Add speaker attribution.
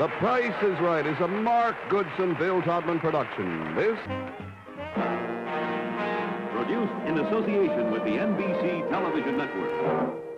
Speaker 1: The Price is Right is a Mark Goodson, Bill Todman production. This
Speaker 2: Produced in association with the NBC Television Network.